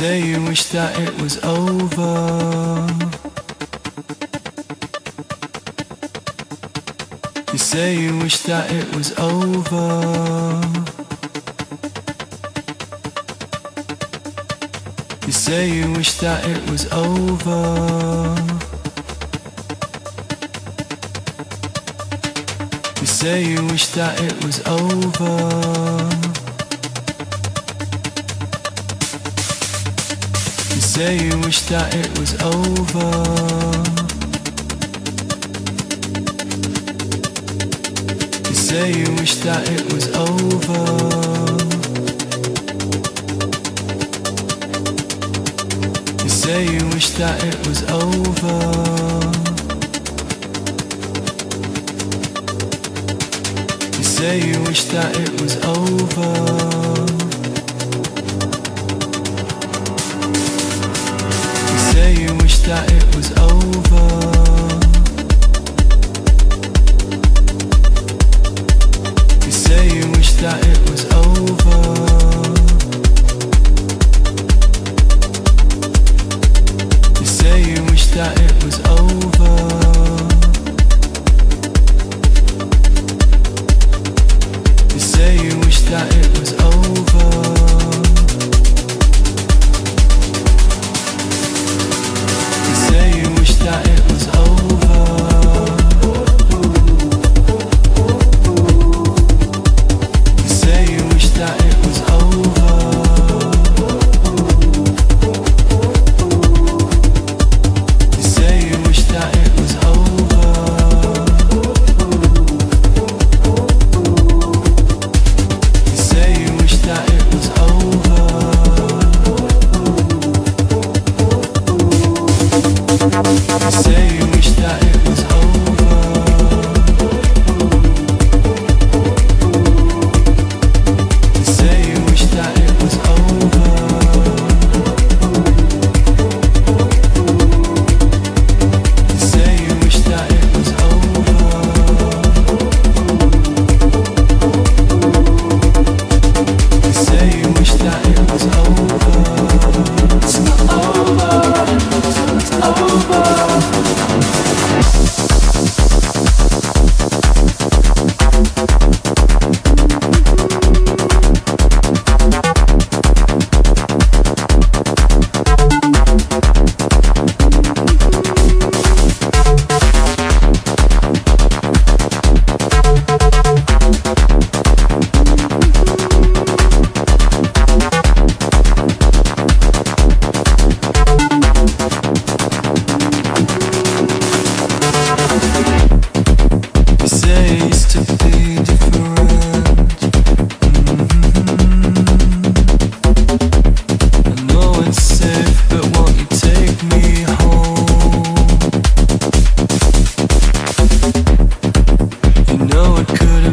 say you wish that it was over. You say you wish that it was over. You say you wish that it was over. You say you wish that it was over. Say you wish that it was over. You say you wish that it was over. You say you wish that it was over. You say you wish that it was over. ya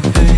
the face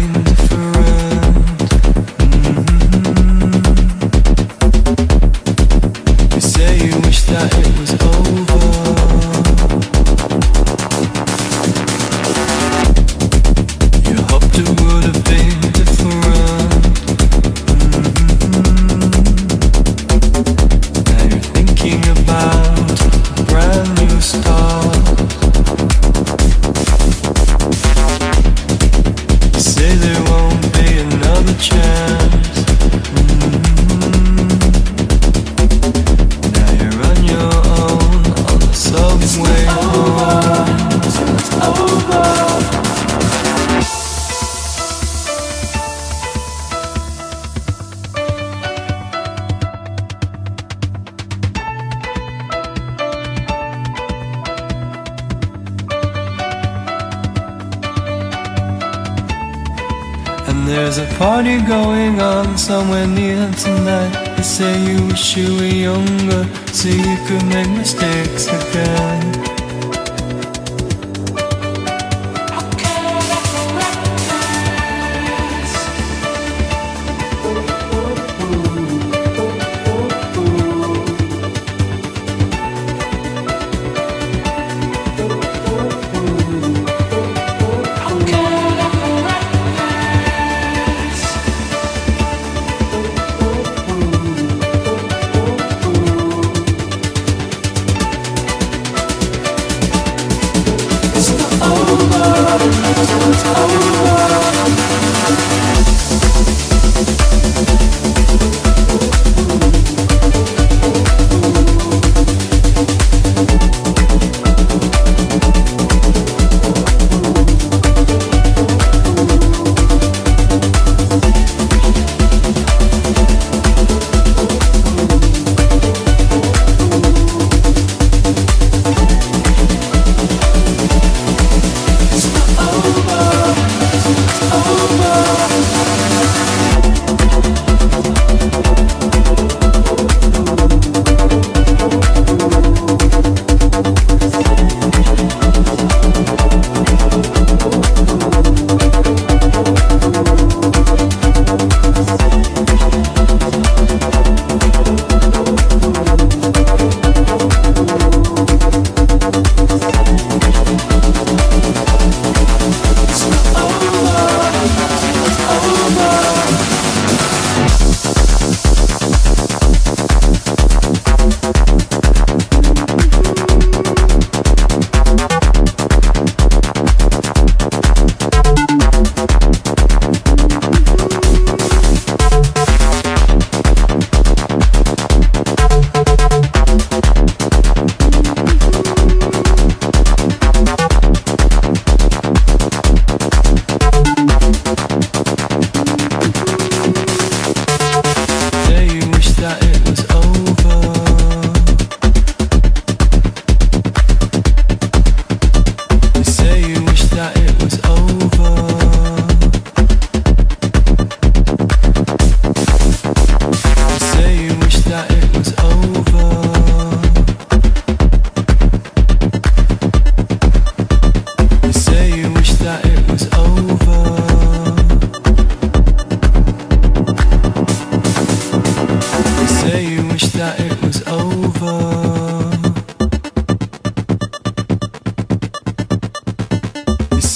there's a party going on somewhere near tonight. They say you wish you were younger so you could make mistakes again.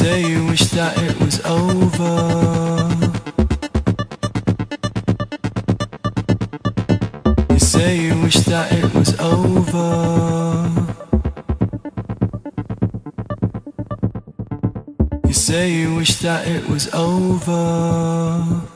say you wish that it was over. You say you wish that it was over. You say you wish that it was over.